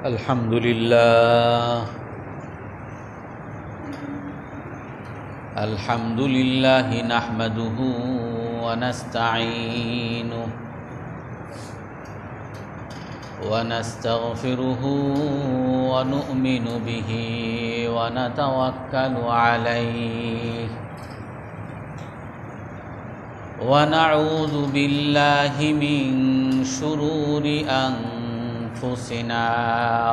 الحمد لله. الحمد لله نحمده ونستعينه ونستغفره ونؤمن به ونتوكل عليه. ونعوذ بالله من شرور أنفسنا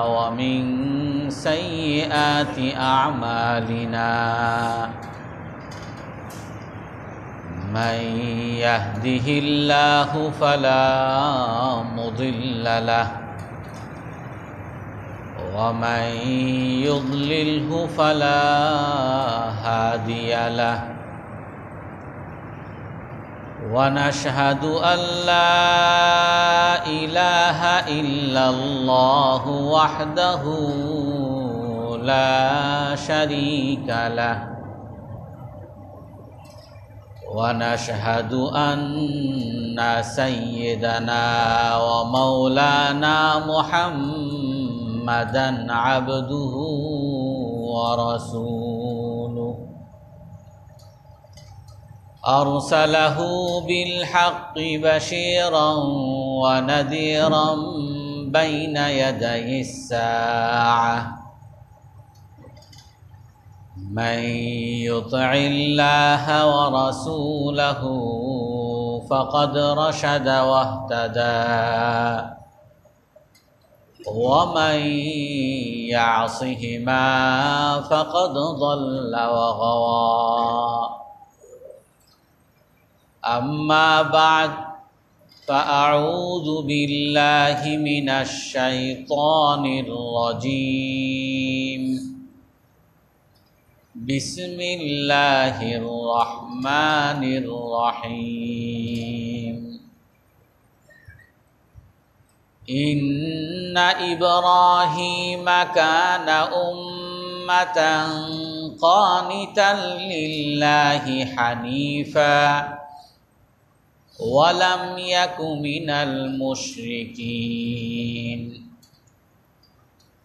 ومن سيئات أعمالنا. من يهده الله فلا مضل له ومن يضلله فلا هادي له. ونشهد أن لا إله إلا الله وحده لا شريك له. ونشهد أن سيدنا ومولانا محمدا عبده ورسوله. أرسله بالحق بشيرا ونذيرا بين يدي الساعة. من يطع الله ورسوله فقد رشد واهتدى. ومن يعصهما فقد ضل وغوى. أما بعد فأعوذ بالله من الشيطان الرجيم. بسم الله الرحمن الرحيم. إن إبراهيم كان أمة قانتا لله حنيفاً. ولم يك من المشركين.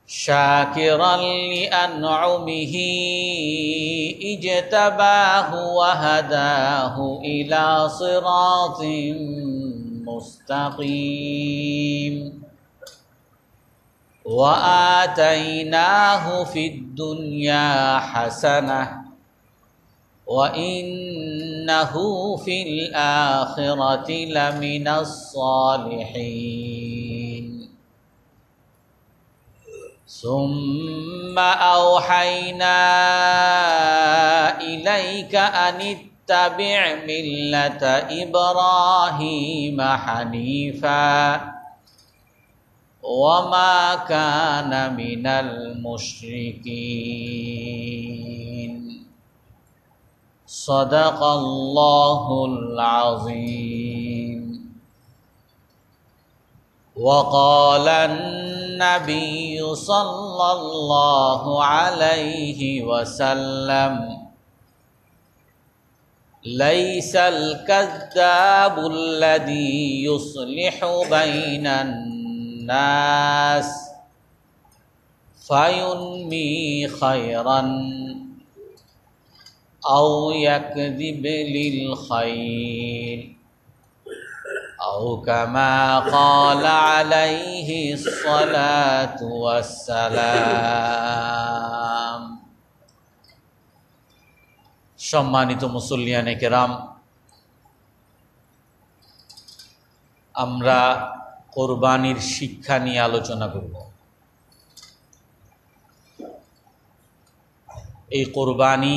شاكرا لأنعمه اجتباه وهداه إلى صراط مستقيم. وآتيناه في الدنيا حسنة وانه في الاخره لمن الصالحين. ثم اوحينا اليك ان اتبع مله إبراهيم حنيفا وما كان من المشركين. صدق الله العظيم. وقال النبي صلى الله عليه وسلم ليس الكذاب الذي يصلح بين الناس فينمي خيرا أو يكذب للخير أو كما قال عليه الصلاة والسلام সম্মানিত মুসল্লিয়ানে কেরাম আমরা কোরবানির শিক্ষা নিয়ে আলোচনা করব এই কোরবানি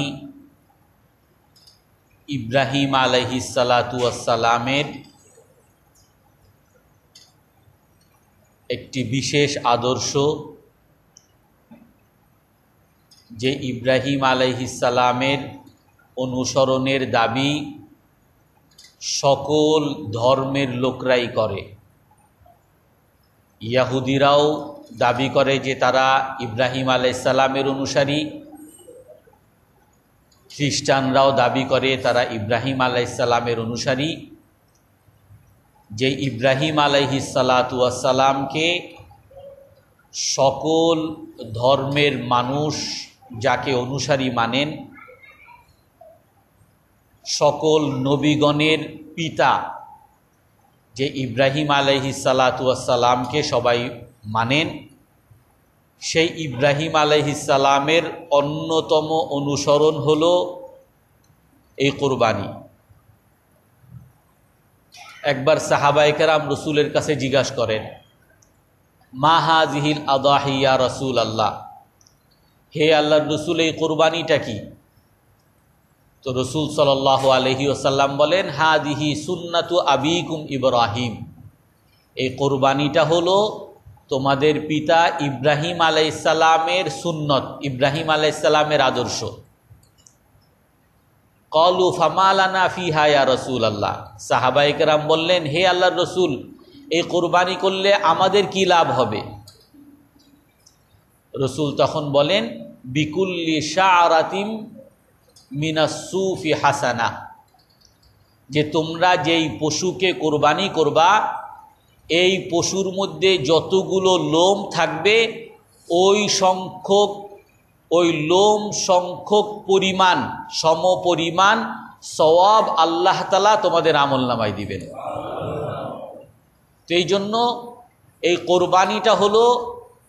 ইব্রাহিম আলহি সালাতামের একটি বিশেষ আদর্শ যে ইব্রাহিম আলহিসালামের অনুসরণের দাবি সকল ধর্মের লোকরাই করে। ইয়াহুদিরাও দাবি করে যে তারা ইব্রাহিম আলাইসাল্লামের অনুসারী। খ্রিস্টানরাও দাবি করে, তারা ইব্রাহিম আলাইসাল্লামের অনুসারী। যে ইব্রাহিম আলাইহি আলাইহিসালাতুয়াসাল্লামকে সকল ধর্মের মানুষ যাকে অনুসারী মানেন, সকল নবীগণের পিতা যে ইব্রাহিম আলহি সালাতামকে সবাই মানেন সেই ইব্রাহিম আলহিসাল্লামের অন্যতম অনুসরণ হল এই কোরবানি। একবার সাহাবাইকেরাম রসুলের কাছে জিজ্ঞাসা করেন, মা হাজিহিল আদাহিয়া রসুল আল্লাহ হে আল্লাহর রসুল, এই কোরবানিটা কি? তো রসুল সাল আলহি ওসাল্লাম বলেন হাদিহি সুন্নাতু আবিকুম ইব্রাহিম। এই কোরবানিটা হলো তোমাদের পিতা ইব্রাহিম আলাইসাল্লামের সুন্নত, ইব্রাহিম আলাইসাল্লামের আদর্শ। কলু ফামালানা ফিহায়া রসুল আল্লাহ সাহাবাইকরাম বললেন, হে আল্লাহর রসুল, এই কোরবানি করলে আমাদের কি লাভ হবে? রসুল তখন বলেন, বিকুল্লি শাহরাতিম মিনাসুফি হাসানা। যে তোমরা যেই পশুকে কোরবানি করবা এই পশুর মধ্যে যতগুলো লোম থাকবে, ওই সংখ্যক, ওই লোম সংখ্যক পরিমাণ সম পরিমাণ সওয়াব আল্লাহ তালা তোমাদের আমল নামায় দিবেন। তো এই জন্য এই কোরবানিটা হলো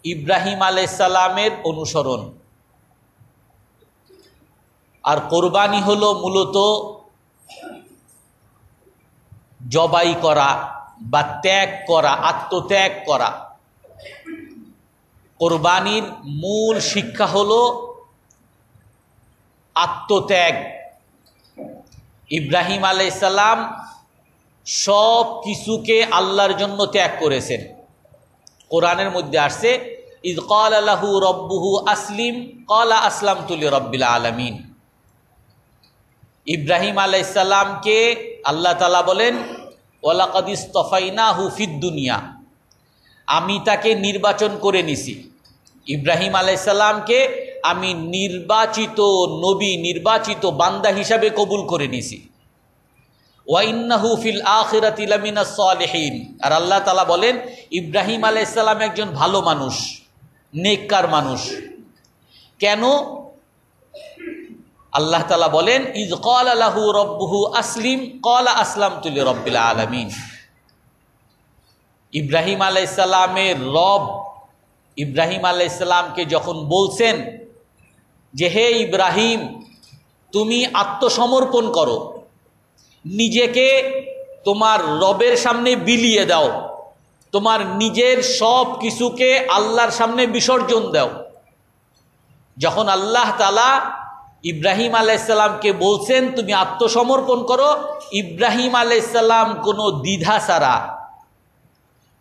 ইব্রাহিম আলাইসাল্লামের অনুসরণ। আর কোরবানি হলো মূলত জবাই করা। বা ত্যাগ করা, আত্মত্যাগ করা। কোরবানির মূল শিক্ষা হল আত্মত্যাগ। ইব্রাহিম আলাইসাল্লাম সব কিছুকে আল্লাহর জন্য ত্যাগ করেছেন। কোরআনের মধ্যে আসছে, ইদ কল আল্লাহু রব্বুহু আসলিম কলা আসলাম তুলি রব্বিল আলমিন। ইব্রাহিম আলাইসাল্লামকে আল্লাহ তালা বলেন ওলাকাদিস্তফাইনা হুফিদ দুনিয়া। আমি তাকে নির্বাচন করে নিছি। ইব্রাহিম আলাইসাল্লামকে আমি নির্বাচিত নবী, নির্বাচিত বান্দা হিসাবে কবুল করে নিছি। ওয়াইন্নাহু ফিল আখিরাতিলামিনা সালেহীন। আর আল্লাহ তালা বলেন, ইব্রাহিম আলাইসাল্লাম একজন ভালো মানুষ, নেককার মানুষ। কেন? আল্লাহ তালা বলেন ইজ কল আলাহু রব্বহু আসলিম কল আসলাম তুলি রব্বিল আলমিন। ইব্রাহিম আলাইসাল্লামের রব ইব্রাহিম আলাইসাল্লামকে যখন বলছেন যে, হে ইব্রাহিম, তুমি আত্মসমর্পণ করো, নিজেকে তোমার রবের সামনে বিলিয়ে দাও, তোমার নিজের সব কিছুকে আল্লাহর সামনে বিসর্জন দাও। যখন আল্লাহ তালা ইব্রাহিম আলাইসাল্লামকে বলছেন, তুমি আত্মসমর্পণ করো। ইব্রাহিম আলাইসাল্লাম কোনো দ্বিধা ছাড়া,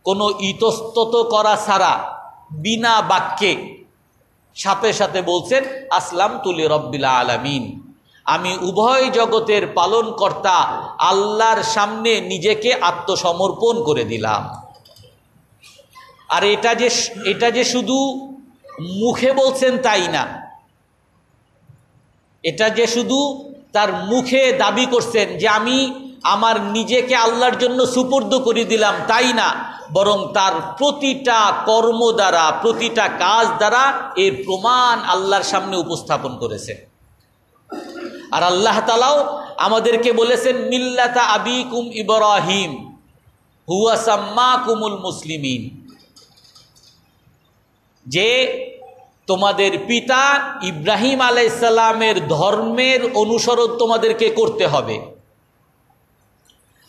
কোনো ইতস্তত করা ছাড়া, বিনা বাক্যে সাথে সাথে বলছেন আসলাম তুলি রব্বিল আলামিন। আমি উভয় জগতের পালনকর্তা আল্লাহর সামনে নিজেকে আত্মসমর্পণ করে দিলাম। আর এটা যে এটা যে শুধু মুখে বলছেন তাই না এটা যে শুধু তার মুখে দাবি করছেন যে আমি আমার নিজেকে আল্লাহর জন্য সুপর্দ করে দিলাম, তাই না? বরং তার প্রতিটা কর্ম দ্বারা, প্রতিটা কাজ দ্বারা এর প্রমাণ আল্লাহর সামনে উপস্থাপন করেছে। আর আল্লাহ তালাও আমাদেরকে বলেছেন, মিল্লাতা আবিকুম ইব্রাহিম, হুয়া সাম্মা কুমুল মুসলিমিন। যে তোমাদের পিতা ইব্রাহিম আলাইসাল্লামের ধর্মের অনুসরণ তোমাদেরকে করতে হবে।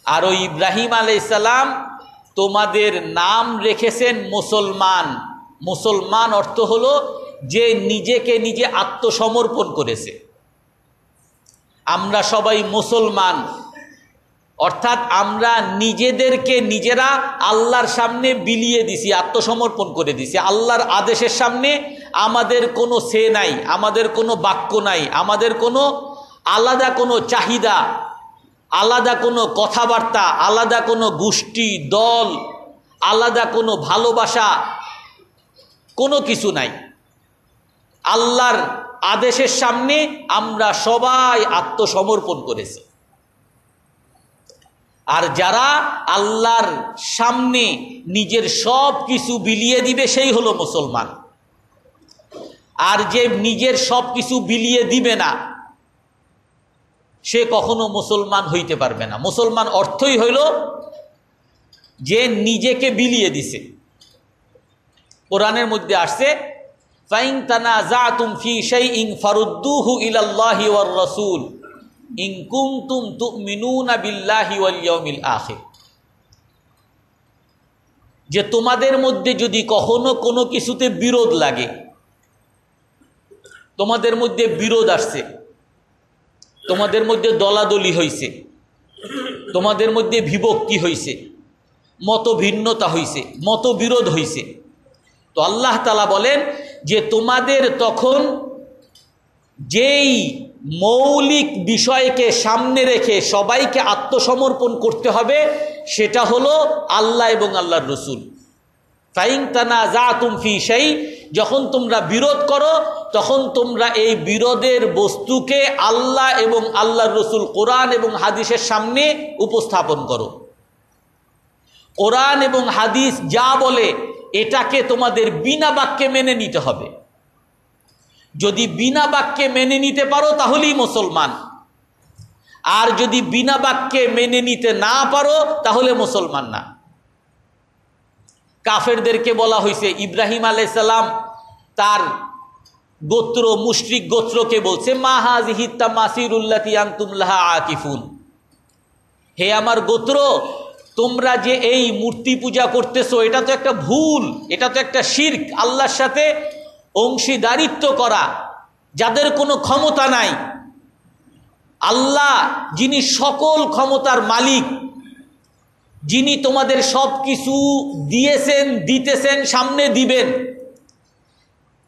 আর ওই ইব্রাহিম আলাইসাল্লাম তোমাদের নাম রেখেছেন মুসলমান। মুসলমান অর্থ হলো যে নিজেকে নিজে আত্মসমর্পণ করেছে। আমরা সবাই মুসলমান। অর্থাৎ আমরা নিজেদেরকে নিজেরা আল্লাহর সামনে বিলিয়ে দিছি, আত্মসমর্পণ করে দিছি। আল্লাহর আদেশের সামনে আমাদের কোনো সে নাই, আমাদের কোনো বাক্য নাই, আমাদের কোনো আলাদা কোনো চাহিদা, আলাদা কোনো কথাবার্তা, আলাদা কোনো গোষ্ঠী, দল, আলাদা কোনো ভালোবাসা, কোনো কিছু নাই। আল্লাহর আদেশের সামনে আমরা সবাই আত্মসমর্পণ করেছি। আর যারা আল্লাহর সামনে নিজের সব কিছু বিলিয়ে দিবে, সেই হলো মুসলমান। আর যে নিজের সব কিছু বিলিয়ে দিবে না, সে কখনো মুসলমান হইতে পারবে না। মুসলমান অর্থই হইল যে নিজেকে বিলিয়ে দিছে। কোরআনের মধ্যে আসছে, ফাইন তানা ফি শাইইন ফারুদ্দুহু ইলাল্লাহি ওয়ার রাসূল। আখির। যে তোমাদের মধ্যে যদি কখনো কোনো কিছুতে বিরোধ লাগে, তোমাদের মধ্যে বিরোধ আসছে, তোমাদের মধ্যে দলাদলি হইছে, তোমাদের মধ্যে বিভক্তি হইছে মত ভিন্নতা হইছে, মতবিরোধ হইছে, তো আল্লাহ তালা বলেন যে তোমাদের তখন যেই মৌলিক বিষয়কে সামনে রেখে সবাইকে আত্মসমর্পণ করতে হবে, সেটা হলো আল্লাহ এবং আল্লাহর রসুল। ফাইং তানা যা তুমফি সেই যখন তোমরা বিরোধ করো, তখন তোমরা এই বিরোধের বস্তুকে আল্লাহ এবং আল্লাহর রসুল কোরআন এবং হাদিসের সামনে উপস্থাপন করো। কোরআন এবং হাদিস যা বলে, এটাকে তোমাদের বিনা বাক্যে মেনে নিতে হবে। যদি বিনা বাক্যে মেনে নিতে পারো, তাহলেই মুসলমান। আর যদি বিনা বাক্যে মেনে নিতে না পারো, তাহলে মুসলমান না। কাফেরদেরকে বলা হয়েছে ইব্রাহিম আলাইসাল্লাম তার গোত্র, মুশরিক গোত্রকে বলছে মাহাজ হিত্তা মাসিরুল্লাতি আন্তুমলাহা আকিফুন। হে আমার গোত্র, তোমরা যে এই মূর্তি পূজা করতেছো, এটা তো একটা ভুল, এটা তো একটা শির্ক। আল্লাহর সাথে অংশীদারিত্ব করা, যাদের কোনো ক্ষমতা নাই। আল্লাহ যিনি সকল ক্ষমতার মালিক, যিনি তোমাদের সব কিছু দিয়েছেন, দিতেছেন, সামনে দিবেন,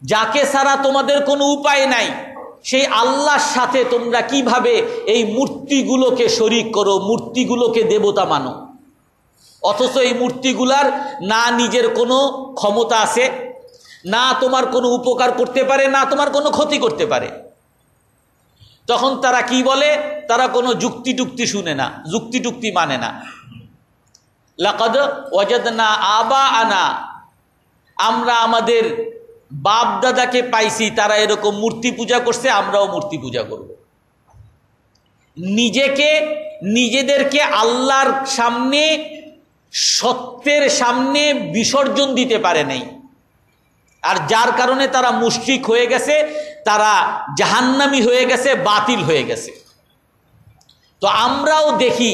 যাকে ছাড়া তোমাদের কোনো উপায় নাই, সেই আল্লাহর সাথে তোমরা কীভাবে এই মূর্তিগুলোকে শরিক করো, মূর্তিগুলোকে দেবতা মানো? অথচ এই মূর্তিগুলার না নিজের কোনো ক্ষমতা আছে না তোমার কোনো উপকার করতে পারে, না তোমার কোনো ক্ষতি করতে পারে। তখন তারা কি বলে? তারা কোনো যুক্তি টুক্তি শুনে না, যুক্তি টুক্তি মানে না। লাকদ ওয়াজাদনা আবা আনা আমরা আমাদের বাপ দাদাকে পাইছি, তারা এরকম মূর্তি পূজা করছে, আমরাও মূর্তি পূজা করব। নিজেকে, নিজেদেরকে আল্লাহর সামনে, সত্যের সামনে বিসর্জন দিতে পারে নাই। আর যার কারণে তারা মুশরিক হয়ে গেছে, তারা জাহান্নামি হয়ে গেছে, বাতিল হয়ে গেছে। তো আমরাও দেখি,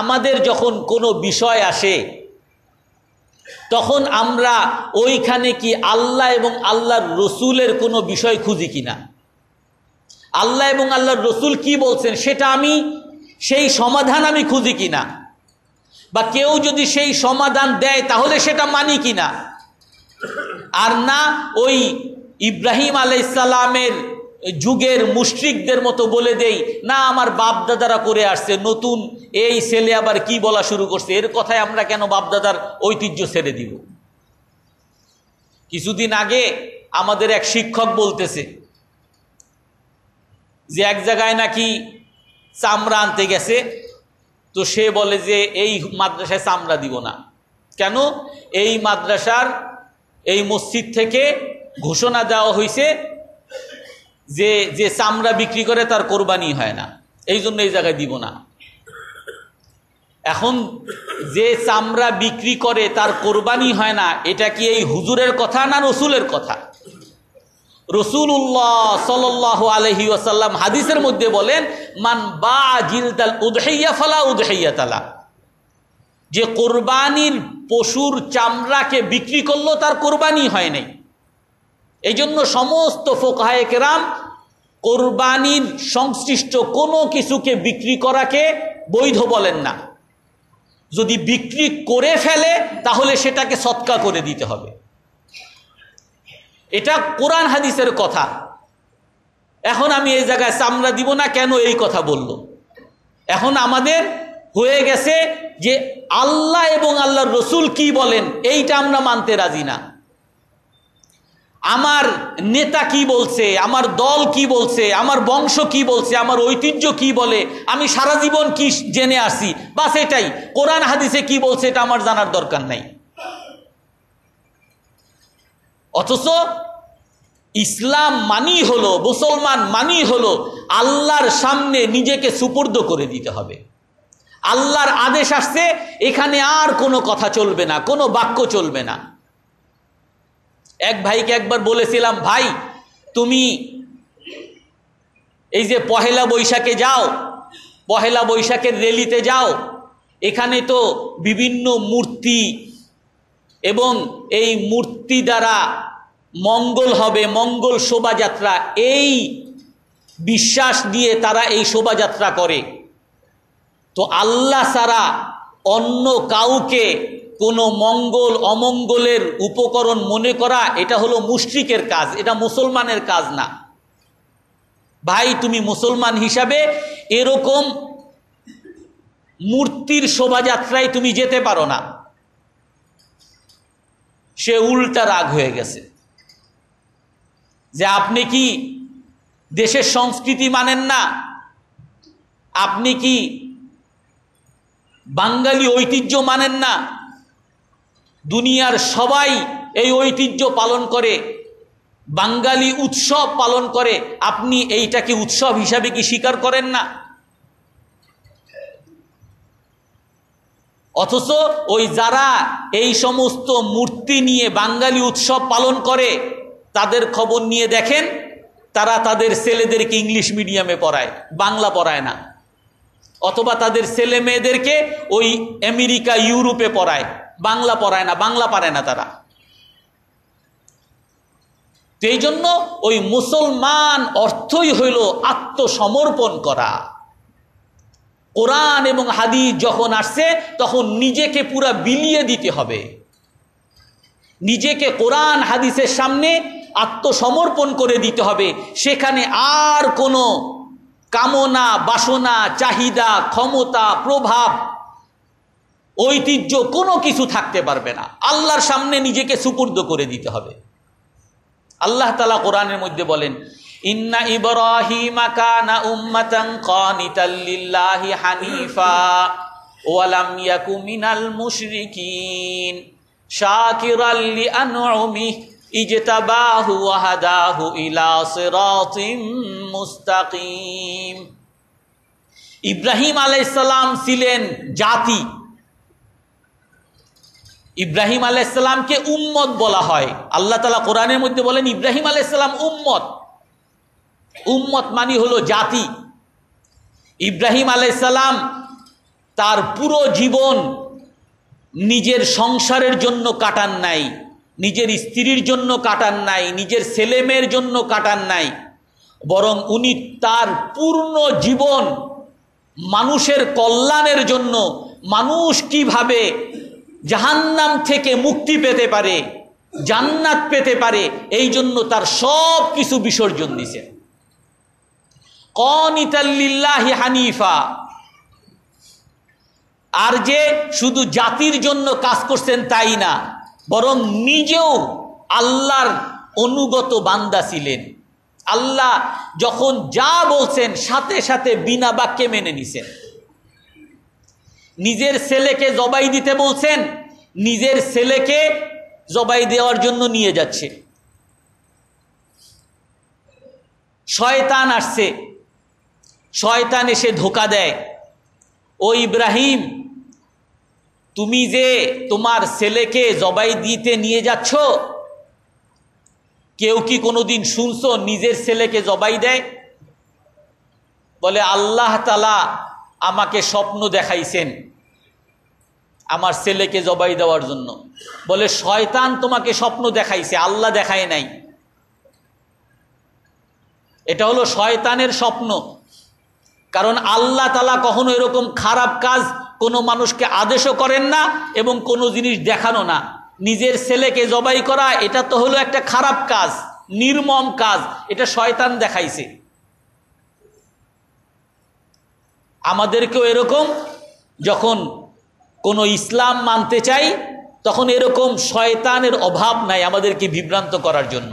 আমাদের যখন কোনো বিষয় আসে, তখন আমরা ওইখানে কি আল্লাহ এবং আল্লাহর রসুলের কোনো বিষয় খুঁজি কিনা আল্লাহ এবং আল্লাহর রসুল কি বলছেন সেটা আমি, সেই সমাধান আমি খুঁজি কিনা বা কেউ যদি সেই সমাধান দেয় তাহলে সেটা মানি কিনা আর না ওই ইব্রাহিম আলাইসাল্লামের যুগের মুশ্রিকদের মতো বলে দেই, না আমার বাপদাদারা করে আসছে, নতুন এই ছেলে আবার কি বলা শুরু করছে, এর কথায় আমরা কেন বাপদাদার ঐতিহ্য ছেড়ে দিব? কিছুদিন আগে আমাদের এক শিক্ষক বলতেছে যে এক জায়গায় নাকি চামড়া আনতে গেছে, তো সে বলে যে এই মাদ্রাসায় চামড়া দিব না। কেন? এই মাদ্রাসার এই মসজিদ থেকে ঘোষণা দেওয়া হয়েছে যে যে চামড়া বিক্রি করে তার কোরবানি হয় না। এই জন্য এই জায়গায় দিব না। এখন যে চামড়া বিক্রি করে তার কোরবানি হয় না, এটা কি এই হুজুরের কথা না রসুলের কথা? রসুল্লাহ সাল আলহি আসাল্লাম হাদিসের মধ্যে বলেন, মান বা জিলতাল উদহাইয়া ফালা উদহাইয়া তালা। যে কোরবানির পশুর চামড়াকে বিক্রি করল তার কোরবানি হয় নাই। এই জন্য সমস্ত ফোকাহায় কেরাম কোরবানির সংশ্লিষ্ট কোনো কিছুকে বিক্রি করাকে বৈধ বলেন না। যদি বিক্রি করে ফেলে, তাহলে সেটাকে সৎকা করে দিতে হবে। এটা কোরআন হাদিসের কথা। এখন আমি এই জায়গায় চামড়া দিব না, কেন এই কথা বলল? এখন আমাদের হয়ে গেছে যে আল্লাহ এবং আল্লাহর রসুল কি বলেন, এইটা আমরা মানতে রাজি না। আমার নেতা কি বলছে, আমার দল কি বলছে, আমার বংশ কি বলছে, আমার ঐতিহ্য কি বলে, আমি সারা জীবন কি জেনে আসি বা সেটাই কোরআন হাদিসে কি বলছে এটা আমার জানার দরকার নাই। অথচ ইসলাম মানি হলো, মুসলমান মানি হলো, আল্লাহর সামনে নিজেকে সুপর্দ করে দিতে হবে। আল্লাহর আদেশ আসছে, এখানে আর কোনো কথা চলবে না, কোনো বাক্য চলবে না। এক ভাইকে একবার বলেছিলাম, ভাই, তুমি এই যে পহেলা বৈশাখে যাও, পহেলা বৈশাখের রেলিতে যাও, এখানে তো বিভিন্ন মূর্তি এবং এই মূর্তি দ্বারা মঙ্গল হবে, মঙ্গল শোভাযাত্রা, এই বিশ্বাস দিয়ে তারা এই শোভাযাত্রা করে। তো আল্লাহ সারা অন্য কাউকে কোনো মঙ্গল, অমঙ্গলের উপকরণ মনে করা, এটা হলো মুশ্রিকের কাজ, এটা মুসলমানের কাজ না। ভাই, তুমি মুসলমান হিসাবে এরকম মূর্তির শোভাযাত্রায় তুমি যেতে পারো না। সে উল্টা রাগ হয়ে গেছে। যে আপনি কি দেশের সংস্কৃতি মানেন না? আপনি কি বাঙালি ঐতিহ্য মানেন না। দুনিয়ার সবাই এই ঐতিহ্য পালন করে, বাঙালি উৎসব পালন করে। আপনি এইটাকে উৎসব হিসাবে কি স্বীকার করেন না? অথচ ওই যারা এই সমস্ত মূর্তি নিয়ে বাঙালি উৎসব পালন করে, তাদের খবর নিয়ে দেখেন, তারা তাদের ছেলেদেরকে ইংলিশ মিডিয়ামে পড়ায়, বাংলা পড়ায় না। অথবা তাদের ছেলে মেয়েদেরকে ওই আমেরিকা, ইউরোপে পড়ায়। বাংলা পড়ায় না, বাংলা পারে না তারা। তো এই জন্য ওই মুসলমান অর্থই হইল আত্মসমর্পণ করা। কোরআন এবং হাদিস যখন আসছে, তখন নিজেকে পুরা বিলিয়ে দিতে হবে। নিজেকে কোরআন, হাদিসের সামনে আত্মসমর্পণ করে দিতে হবে। সেখানে আর কোনো কামনা, বাসনা, চাহিদা, ক্ষমতা, প্রভাব, ঐতিহ্য কোনো কিছু থাকতে পারবে না। আল্লাহর সামনে নিজেকে সুপুর্দ করে দিতে হবে। আল্লাহ তালা কোরআনের মধ্যে বলেন, ইন্না ইব্রাহিম কানা হানিফা মিনাল মুশরিকিন মুস্তাকিম। ইব্রাহিম আলাইসাল্লাম ছিলেন জাতি। ইব্রাহিম আলাইসাল্লামকে উম্মত বলা হয়। আল্লাহ তালা কোরআনের মধ্যে বলেন, ইব্রাহিম আলাইসাল্লাম উম্মত। উম্মত মানি হলো জাতি। ইব্রাহিম আলাইসাল্লাম তার পুরো জীবন নিজের সংসারের জন্য কাটান নাই। নিজের স্ত্রীর জন্য কাটান নাই, নিজের ছেলেমেয়ের জন্য কাটান নাই, বরং উনি তার পূর্ণ জীবন মানুষের কল্যাণের জন্য মানুষ কীভাবে জাহান্নাম থেকে মুক্তি পেতে পারে, জান্নাত পেতে পারে, এই জন্য তার সব কিছু বিসর্জন দিছে। কনিতাল্লিল্লাহি হানিফা। আর যে শুধু জাতির জন্য কাজ করছেন তাই না বরং নিজেও আল্লাহর অনুগত বান্দা ছিলেন। আল্লাহ যখন যা বলছেন, সাথে সাথে বিনা বাক্যে মেনে নিছেন। নিজের ছেলেকে জবাই দিতে বলছেন, নিজের ছেলেকে জবাই দেওয়ার জন্য নিয়ে যাচ্ছে। শয়তান আসছে। শয়তান এসে ধোকা দেয়। ও ইব্রাহিম তুমি যে তোমার ছেলেকে জবাই দিতে নিয়ে যাচ্ছ, কেউ কি কোনোদিন শুনছো নিজের ছেলেকে জবাই দেয়? বলে, আল্লাহ তালা আমাকে স্বপ্ন দেখাইছেন আমার ছেলেকে জবাই দেওয়ার জন্য। বলে, শয়তান তোমাকে স্বপ্ন দেখাইছে, আল্লাহ দেখায় নাই। এটা হলো শয়তানের স্বপ্ন। কারণ আল্লাহ তালা কখনো এরকম খারাপ কাজ কোনো মানুষকে আদেশও করেন না এবং কোনো জিনিস দেখানো না। নিজের ছেলেকে জবাই করা, এটা তো হলো একটা খারাপ কাজ, নির্মম কাজ, এটা শয়তান দেখাইছে। আমাদেরকেও এরকম, যখন কোনো ইসলাম মানতে চাই, তখন এরকম শয়তানের অভাব নাই আমাদেরকে বিভ্রান্ত করার জন্য।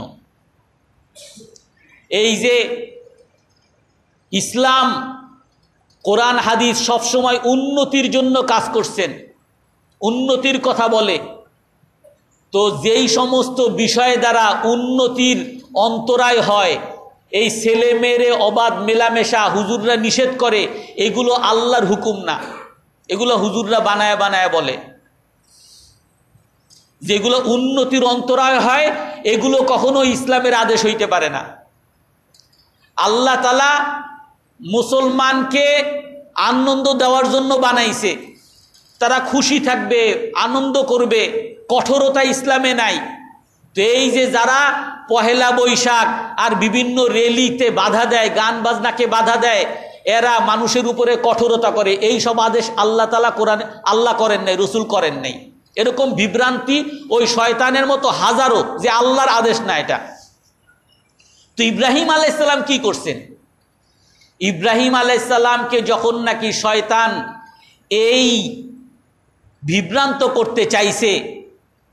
এই যে ইসলাম কোরআন হাদিস সবসময় উন্নতির জন্য কাজ করছেন। উন্নতির কথা বলে। তো যেই সমস্ত বিষয় দ্বারা উন্নতির অন্তরায় হয়, এই ছেলে মেয়েরে অবাধ মেলামেশা হুজুররা নিষেধ করে, এগুলো আল্লাহর হুকুম না। এগুলো হুজুররা বানায় বানায় বলে। যেগুলো উন্নতির অন্তরায় হয়, এগুলো কখনো ইসলামের আদেশ হইতে পারে না। আল্লাহ তালা মুসলমানকে আনন্দ দেওয়ার জন্য বানাইছে। তারা খুশি থাকবে, আনন্দ করবে, কঠোরতা ইসলামে নাই। তো এই যে যারা পহেলা বৈশাখ আর বিভিন্ন রেলিতে বাধা দেয়, গান বাজনাকে বাধা দেয়, এরা মানুষের উপরে কঠোরতা করে। এই সব আদেশ আল্লাহ তালা কোরআন, আল্লাহ করেন নাই, রসুল করেন নাই। এরকম বিভ্রান্তি ওই শয়তানের মতো হাজারো যে আল্লাহর আদেশ না এটা। তো ইব্রাহিম আলাইসাল্লাম কি করছেন? ইব্রাহিম আলাইসাল্লামকে যখন নাকি শয়তান এই বিভ্রান্ত করতে চাইছে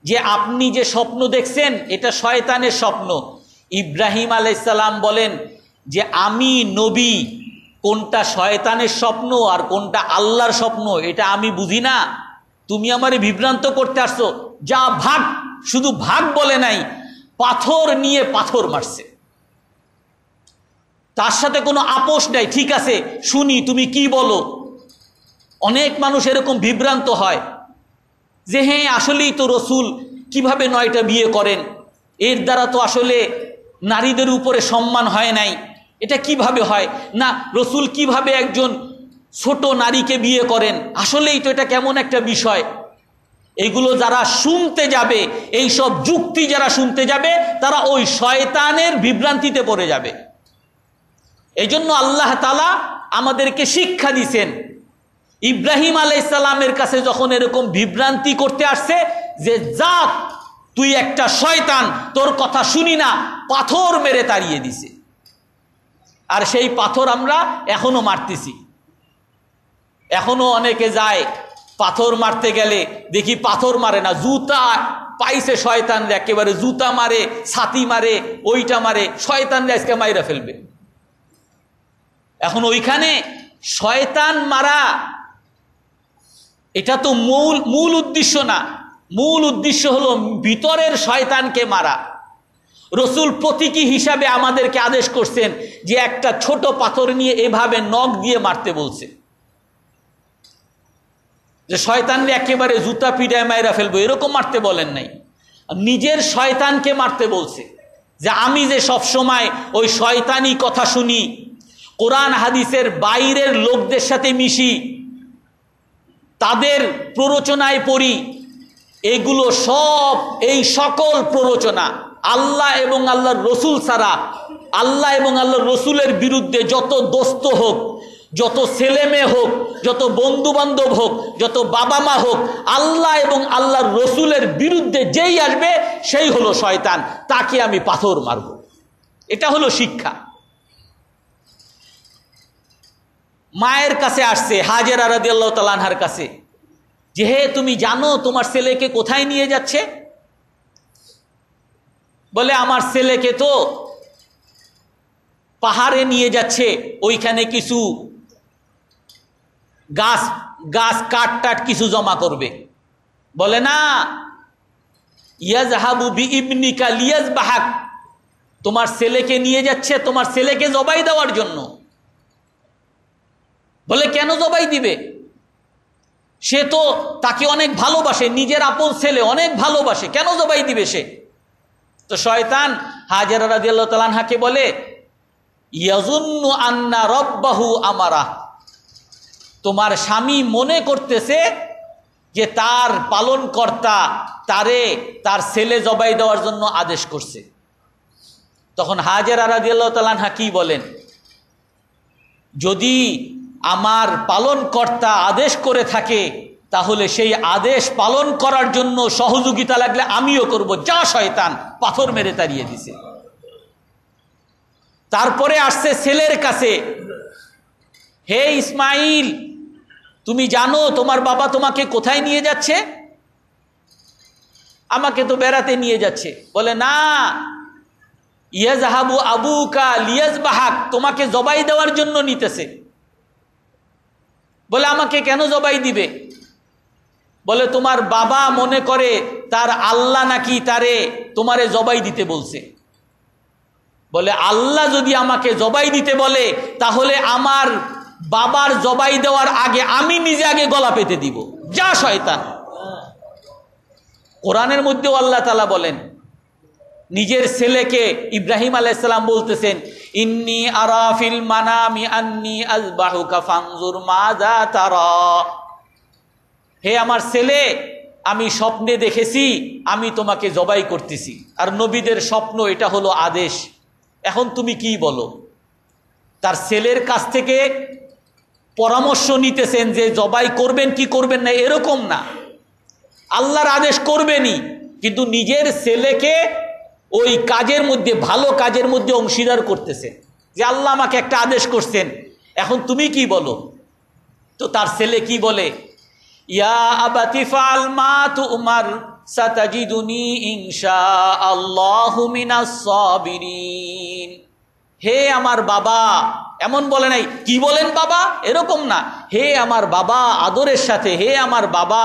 যে আপনি যে স্বপ্ন দেখছেন, এটা শয়তানের স্বপ্ন। ইব্রাহিম আলাইসাল্লাম বলেন যে আমি নবী, কোনটা শয়তানের স্বপ্ন আর কোনটা আল্লাহর স্বপ্ন, এটা আমি বুঝি না। তুমি আমারে বিভ্রান্ত করতে আসছো। যা ভাগ, শুধু ভাগ বলে নাই, পাথর নিয়ে পাথর মারছে। তার সাথে কোনো আপোষ নাই, ঠিক আছে, শুনি, তুমি কি বলো? অনেক মানুষ এরকম বিভ্রান্ত হয় যে হ্যাঁ আসলেই তো রসুল, কীভাবে নয়টা বিয়ে করেন? এর দ্বারা তো আসলে নারীদের উপরে সম্মান হয় নাই। এটা কীভাবে হয়? না, রসুল কীভাবে একজন ছোট নারীকে বিয়ে করেন? আসলেই তো এটা কেমন একটা বিষয়। এগুলো যারা শুনতে যাবে এই সব যুক্তি যারা শুনতে যাবে, তারা ওই শয়তানের বিভ্রান্তিতে পড়ে যাবে। এই জন্য আল্লাহ তালা আমাদেরকে শিক্ষা দিছেন। ইব্রাহিম আলাইসাল্লামের কাছে যখন এরকম বিভ্রান্তি করতে আসছে যে যা তুই একটা শয়তান, তোর কথা শুনি না। পাথর মেরে তাড়িয়ে দিছে। আর সেই পাথর আমরা এখনও মারতেছি। এখনও অনেকে যায় পাথর মারতে গেলে, দেখি পাথর মারে না, জুতা পাইছে শয়তান একেবারে জুতা মারে, ছাতি মারে, ওইটা মারে শয়তান আজকে মাইরা ফেলবে। এখন ওইখানে শয়তান মারা, এটা তো মূল মূল উদ্দেশ্য না। মূল উদ্দেশ্য হলো ভিতরের শয়তানকে মারা। রসুল প্রতীকী হিসাবে আমাদেরকে আদেশ করছেন যে একটা ছোট পাথর নিয়ে এভাবে নখ দিয়ে মারতে বলছে। যে শয়তানরে একেবারে জুতা পিড়ায় মায়েরা ফেলব, এরকম মারতে বলেন নাই। নিজের শয়তানকে মারতে বলছে। যে আমি যে সব সময় ওই শয়তানি কথা শুনি কোরআন হাদিসের বাইরের লোকদের সাথে মিশি, তাদের প্ররোচনায় পড়ি, এগুলো সব এই সকল প্ররোচনা। আল্লাহ এবং আল্লাহর রসুল ছাড়া, আল্লাহ এবং আল্লাহর রসুলের বিরুদ্ধে যত দোস্ত হোক, যত ছেলে মেয়ে হোক, যত বন্ধু বান্ধব হোক, যত বাবা মা হোক, আল্লাহ এবং আল্লাহর রসুলের বিরুদ্ধে যেই আসবে, সেই হলো শয়তান। তাকে আমি পাথর মারব। এটা হলো শিক্ষা। মায়ের কাছে আসছে, হাজের আরাদি আল্লাহ তালানহার কাছে। যে হে তুমি জানো তোমার ছেলেকে কোথায় নিয়ে যাচ্ছে? বলে, আমার ছেলেকে তো পাহাড়ে নিয়ে যাচ্ছে, ওইখানে কিছু গাছ গাছ কাঠ টাট কিছু জমা করবে। বলে, না ইয়াজ হাবু বি ইবনিকা লিয়াজ বাহাক তোমার ছেলেকে নিয়ে যাচ্ছে, তোমার ছেলেকে জবাই দেওয়ার জন্য। বলে, কেন জবাই দিবে? সে তো তাকে অনেক ভালোবাসে, নিজের আপন ছেলে অনেক ভালোবাসে। কেন জবাই দিবে সে? তো শয়তান হাজার রাজিয়াল্লাহ তালানহাকে বলে, ইয়াজুন্নু আন্না রব্বাহু আমারা। তোমার স্বামী মনে করতেছে যে তার পালনকর্তা তারে তার ছেলে জবাই দেওয়ার জন্য আদেশ করছে। তখন হাজার রাজিয়াল্লাহ তালানহা কি বলেন? যদি আমার পালনকর্তা আদেশ করে থাকে, তাহলে সেই আদেশ পালন করার জন্য সহযোগিতা লাগলে আমিও করব। যা শয়তান পাথর মেরে তাড়িয়ে দিছে। তারপরে আসছে ছেলের কাছে, হে ইসমাইল, তুমি জানো তোমার বাবা তোমাকে কোথায় নিয়ে যাচ্ছে? আমাকে তো বেড়াতে নিয়ে যাচ্ছে। বলে, না ইয়াজাহাবু আবুকা লিয়াজ বাহাক তোমাকে জবাই দেওয়ার জন্য নিতেছে। বলে, আমাকে কেন জবাই দিবে? বলে, তোমার বাবা মনে করে তার আল্লাহ নাকি তারে তোমারে জবাই দিতে বলছে। বলে, আল্লাহ যদি আমাকে জবাই দিতে বলে, তাহলে আমার বাবার জবাই দেওয়ার আগে আমি নিজে আগে গলা পেতে দিব। যা শয়তান। কোরআনের মধ্যেও আল্লাহ তালা বলেন নিজের ছেলেকে ইব্রাহিম আলাইসাল্লাম বলতেছেন, ইন্নি আরাফিল মানামি আন্নি আজবাহুকা ফাংজুর মাজা তারা। হে আমার ছেলে, আমি স্বপ্নে দেখেছি, আমি তোমাকে জবাই করতেছি। আর নবীদের স্বপ্ন, এটা হলো আদেশ। এখন তুমি কি বলো? তার ছেলের কাছ থেকে পরামর্শ নিতেছেন যে, জবাই করবেন কি করবেন না, এরকম না। আল্লাহর আদেশ করবেনই, কিন্তু নিজের ছেলেকে ওই কাজের মধ্যে, ভালো কাজের মধ্যে অংশীদার করতেছে। যে আল্লাহ আমাকে একটা আদেশ করছেন, এখন তুমি কি বলো? তো তার ছেলে কি বলে? ইয়া আবাতি ফাল মা তু উমার সাতাজিদুনি ইনশা আল্লাহু হে আমার বাবা, এমন বলে নাই। কি বলেন বাবা? এরকম না। হে আমার বাবা, আদরের সাথে। হে আমার বাবা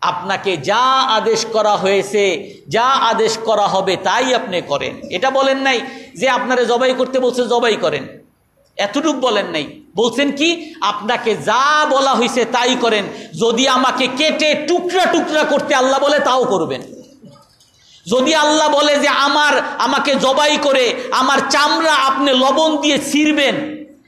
আপনাকে যা আদেশ করা হয়েছে, যা আদেশ করা হবে তাই আপনি করেন। এটা বলেন নাই যে আপনারা জবাই করতে বলছে জবাই করেন। এতটুক বলেন নাই। বলছেন কি, আপনাকে যা বলা হয়েছে তাই করেন। যদি আমাকে কেটে টুকরা টুকরা করতে আল্লাহ বলে, তাও করবেন। যদি আল্লাহ বলে যে আমার, আমাকে জবাই করে, আমার চামড়া আপনি লবণ দিয়ে ছিঁড়বেন,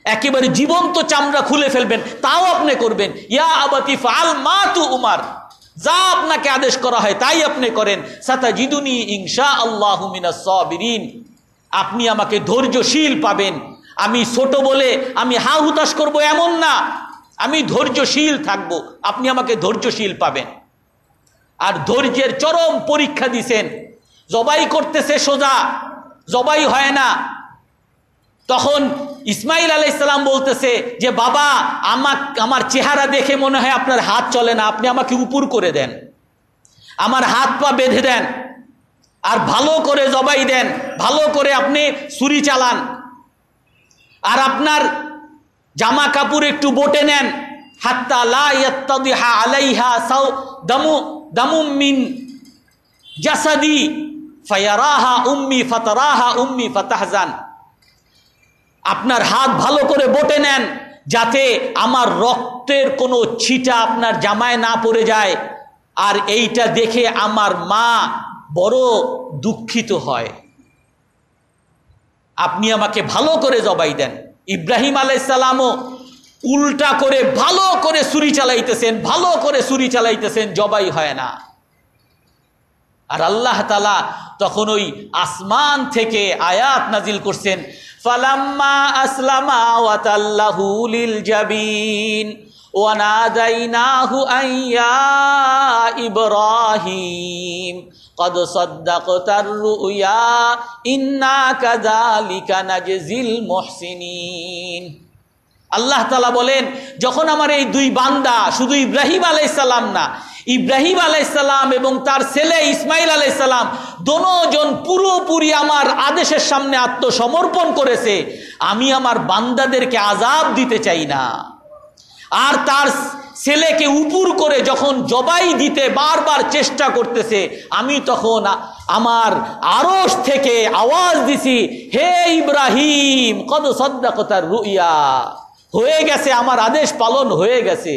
একেবারে জীবন্ত চামড়া খুলে ফেলবেন, তাও আপনি করবেন। ইয়া আবাতি ফাল মা তু উমার। যা আপনাকে আদেশ করা হয় তাই আপনি করেন। সাতা জিদুনি ইনশা আল্লাহ সাবিরিন। আপনি আমাকে ধৈর্যশীল পাবেন। আমি ছোট বলে আমি হা হুতাশ করব এমন না। আমি ধৈর্যশীল থাকব। আপনি আমাকে ধৈর্যশীল পাবেন। আর ধৈর্যের চরম পরীক্ষা দিছেন। জবাই করতেছে সোজা। জবাই হয় না। তখন ইসমাইল আলাইসালাম বলতেছে যে, বাবা, আমার আমার চেহারা দেখে মনে হয় আপনার হাত চলে না। আপনি আমাকে উপর করে দেন। আমার হাত পা বেঁধে দেন। আর ভালো করে জবাই দেন। ভালো করে আপনি ছুরি চালান। আর আপনার জামা কাপড় একটু বটে নেন। হাত্তা লা ইয়াত্তাদিহা আলাইহা সাউ, দামু, দামুম মিন জাসাদি ফায়ারাহা উম্মি ফাতারাহা উম্মি ফাতাহজান। আপনার হাত ভালো করে বটে নেন যাতে আমার রক্তের কোনো ছিটা আপনার জামায় না পড়ে যায়। আর এইটা দেখে আমার মা বড় দুঃখিত হয়। আপনি আমাকে ভালো করে জবাই দেন। ইব্রাহিম আলাইসালামও উল্টা করে ভালো করে ছুরি চালাইতেছেন, ভালো করে ছুরি চালাইতেছেন, জবাই হয় না। আর আল্লাহ তালা তখন ওই আসমান থেকে আয়াত নাজিল করছেন ফালাম্মা আসলামা ওয়াতাল্লাহু লিল জাবিন ওয়ানাদাইনাহু আইয়া ইব্রাহিম قد صدقت الرؤيا إنا كذلك نجزي المحسنين আল্লাহ তালা বলেন যখন আমার এই দুই বান্দা শুধু ইব্রাহিম আলাইসাল্লাম না ইব্রাহিম আলাইসাল্লাম এবং তার ছেলে ইসমাইল আলাইসাল্লাম দোনোজন পুরোপুরি আমার আদেশের সামনে আত্মসমর্পণ করেছে। আমি আমার বান্দাদেরকে আজাব দিতে চাই না। আর তার ছেলেকে উপুর করে যখন জবাই দিতে বারবার চেষ্টা করতেছে, আমি তখন আমার আরস থেকে আওয়াজ দিছি, হে ইব্রাহিম কত সদ্দাকতার রুইয়া, হয়ে গেছে, আমার আদেশ পালন হয়ে গেছে।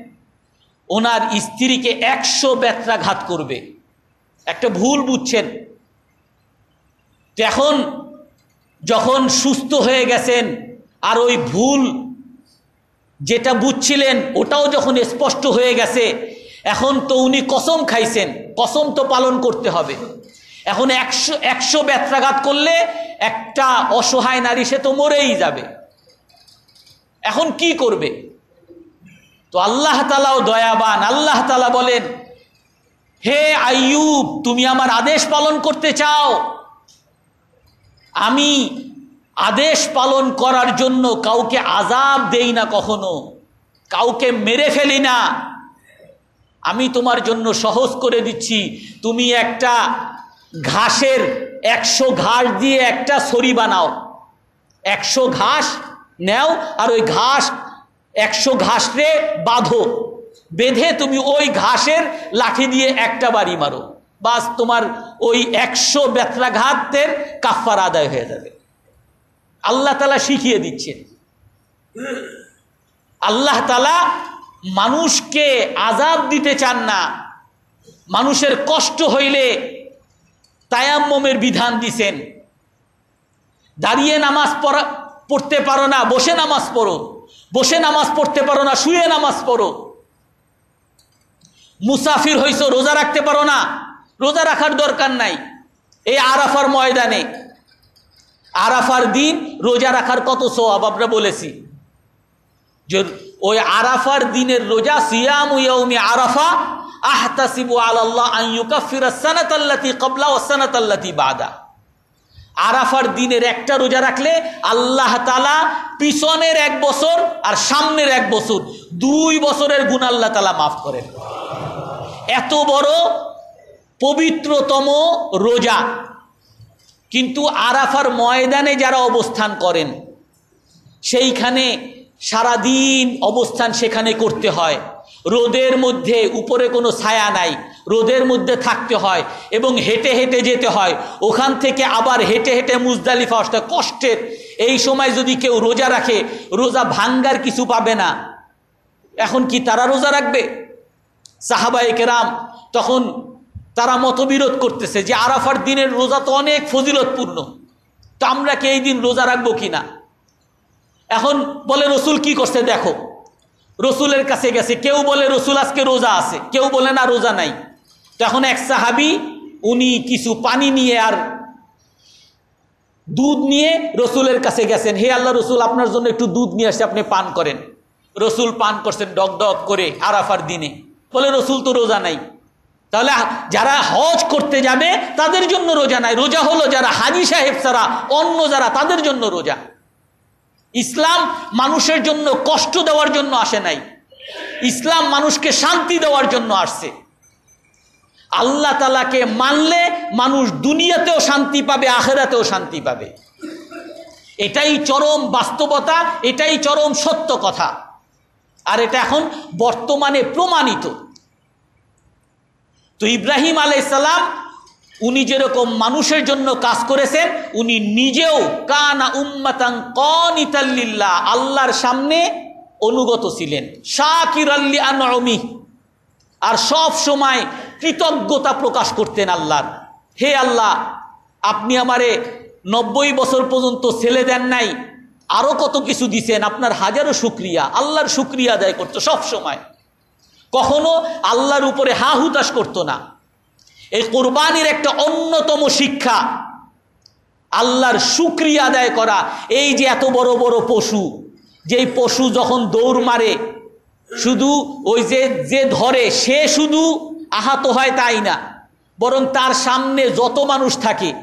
ওনার স্ত্রীকে একশো ব্যত্রাঘাত করবে। একটা ভুল বুঝছেন। এখন যখন সুস্থ হয়ে গেছেন, আর ওই ভুল যেটা বুঝছিলেন, ওটাও যখন স্পষ্ট হয়ে গেছে, এখন তো উনি কসম খাইছেন। কসম তো পালন করতে হবে। এখন একশো একশো ব্যত্রাঘাত করলে একটা অসহায় নারী সে তো মরেই যাবে। এখন কি করবে? তো আল্লাহ তালাও দয়াবান, আল্লাহ তালা বলেন, হে আইয়ুব, তুমি আমার আদেশ পালন করতে চাও। আমি আদেশ পালন করার জন্য কাউকে আজাব দেই না কখনো, কাউকে মেরে ফেলি না। আমি তোমার জন্য সহজ করে দিচ্ছি। তুমি একটা ঘাসের একশো ঘাস দিয়ে একটা সরি বানাও। একশো ঘাস নেও আর ওই ঘাস একশো ঘাসরে বাঁধো। বেঁধে তুমি ওই ঘাসের লাঠি দিয়ে একটা বাড়ি মারো। বাস তোমার ওই একশো ব্যথরাঘাতের কাফার আদায় হয়ে যাবে। আল্লাহ তালা শিখিয়ে দিচ্ছেন। আল্লাহ তালা মানুষকে আজাব দিতে চান না। মানুষের কষ্ট হইলে তায়াম্মমের বিধান দিছেন। দাঁড়িয়ে নামাজ পড়া, পড়তে পারো না, বসে নামাজ পড়ো। বসে নামাজ পড়তে পারো না, শুয়ে নামাজ পড়ো। মুসাফির হইছো, রোজা রাখতে পারো না, রোজা রাখার দরকার নাই। এই আরাফার ময়দানে। আরাফার দিন রোজা রাখার কত সব আমরা বলেছি। যে ওই আরাফার দিনের রোজা, সিয়াম আরাফা, আহতাসিবু আলাল্লাহ আন ইউকাফিরা সানাতাল্লাতি ক্বাবলা সানাতাল্লাতি বাদা। আরাফার দিনের একটা রোজা রাখলে আল্লাহ তালা পিছনের এক বছর আর সামনের এক বছর দুই বছরের গুণ আল্লাহ তালা মাফ করেন। এত বড় পবিত্রতম রোজা। কিন্তু আরাফার ময়দানে যারা অবস্থান করেন, সেইখানে সারাদিন অবস্থান সেখানে করতে হয়। রোদের মধ্যে উপরে কোনো ছায়া নাই, রোদের মধ্যে থাকতে হয় এবং হেঁটে হেঁটে যেতে হয়। ওখান থেকে আবার হেঁটে হেঁটে মুজদালিফা আসতে কষ্টের। এই সময় যদি কেউ রোজা রাখে, রোজা ভাঙ্গার কিছু পাবে না। এখন কি তারা রোজা রাখবে? সাহাবায়ে কেরাম তখন তারা মতবিরোধ করতেছে যে আরাফার দিনের রোজা তো অনেক ফজিলতপূর্ণ। তো আমরা কি এই দিন রোজা রাখব কি না এখন বলে রসুল কি করছে দেখো। রসুলের কাছে গেছে। কেউ বলে, রসুল, আজকে রোজা আছে। কেউ বলে, না, রোজা নাই। তখন এক সাহাবি, উনি কিছু পানি নিয়ে আর দুধ নিয়ে রসুলের কাছে গেছেন। হে আল্লাহ রসুল, আপনার জন্য একটু দুধ নিয়ে আসছে আপনি পান করেন। রসুল পান করছেন ডক ডক করে আরাফার দিনে। বলে, রসুল তো রোজা নাই। তাহলে যারা হজ করতে যাবে, তাদের জন্য রোজা নাই। রোজা হলো যারা হাজি সাহেব ছাড়া অন্য যারা, তাদের জন্য রোজা। ইসলাম মানুষের জন্য কষ্ট দেওয়ার জন্য আসে নাই। ইসলাম মানুষকে শান্তি দেওয়ার জন্য আসছে। আল্লাহ তালাকে মানলে মানুষ দুনিয়াতেও শান্তি পাবে, আখেরাতেও শান্তি পাবে। এটাই চরম বাস্তবতা, এটাই চরম সত্য কথা। আর এটা এখন বর্তমানে প্রমাণিত। তো ইব্রাহিম আলাইসাল্লাম উনি যেরকম মানুষের জন্য কাজ করেছেন, উনি নিজেও কানা উম্মাতাং কনিতাল্লিল্লাহ আল্লাহর সামনে অনুগত ছিলেন। শাকির আল্লি আনমি আর সব সময় কৃতজ্ঞতা প্রকাশ করতেন আল্লাহর। হে আল্লাহ, আপনি আমারে নব্বই বছর পর্যন্ত ছেলে দেন নাই আরও কত কিছু দিছেন, আপনার হাজারো শুক্রিয়া, আল্লাহর শুক্রিয়া আদায় করতো সব সময়। কখনো আল্লাহর উপরে হা হুতাশ করতো না। এই কোরবানির একটা অন্যতম শিক্ষা। আল্লাহর শুক্রিয়া আদায় করা। এই যে এত বড় বড় পশু, যেই পশু যখন দৌড় মারে, শুধু ওই যে যে ধরে, সে শুধু আহত হয় তাই না। বরং তার সামনে যত মানুষ থাকে,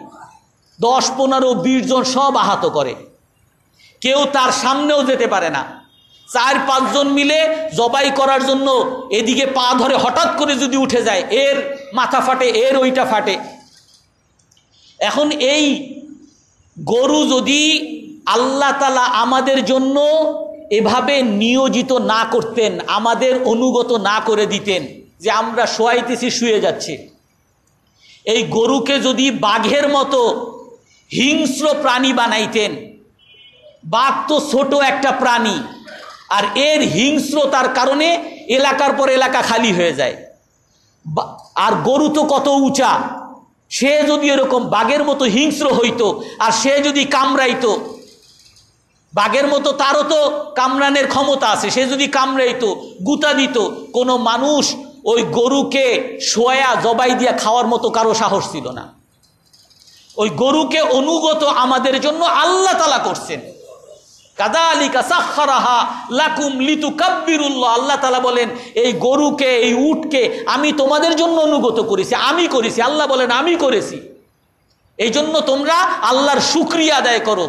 দশ, পনেরো, বিশ জন সব আহত করে। কেউ তার সামনেও যেতে পারে না। চার পাঁচজন মিলে জবাই করার জন্য এদিকে পা ধরে হঠাৎ করে যদি উঠে যায়, এর মাথা ফাটে, এর ওইটা ফাটে। এখন এই গরু যদি আল্লাহ তালা আমাদের জন্য এভাবে নিয়োজিত না করতেন, আমাদের অনুগত না করে দিতেন, যে আমরা শোয়াইতেছি, শুয়ে যাচ্ছে। এই গরুকে যদি বাঘের মতো হিংস্র প্রাণী বানাইতেন, বাঘ তো ছোট একটা প্রাণী, আর এর হিংস্রতার কারণে এলাকার পর এলাকা খালি হয়ে যায়। আর গরু তো কত উঁচা। সে যদি এরকম বাঘের মতো হিংস্র হইতো, আর সে যদি কামড়াইতো, বাঘের মতো তারও তো কামড়ানের ক্ষমতা আছে, সে যদি কামড়াইতো, গুতা দিত, কোনো মানুষ ওই গরুকে শোয়া, জবাই দিয়া খাওয়ার মতো কারও সাহস ছিল না। ওই গরুকে অনুগত আমাদের জন্য আল্লাহ তালা করছেন। কাদালিকা সাক্ষারাহা লাকুম লিতু কাব্বিরুল্লাহ আল্লাহ তালা বলেন, এই গরুকে, এই উটকে আমি তোমাদের জন্য অনুগত করেছি, আমি করেছি। আল্লাহ বলেন, আমি করেছি। এই জন্য তোমরা আল্লাহর শুক্রিয়া আদায় করো।